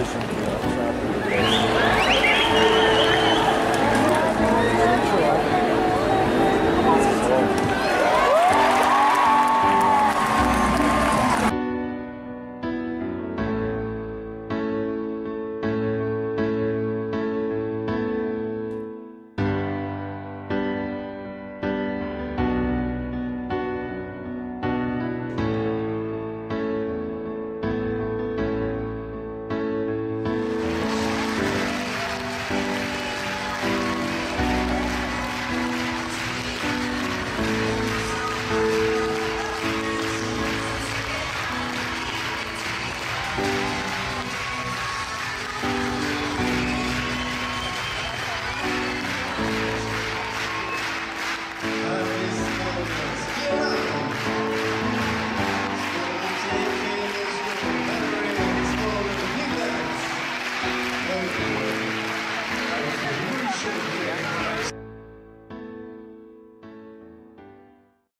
atladı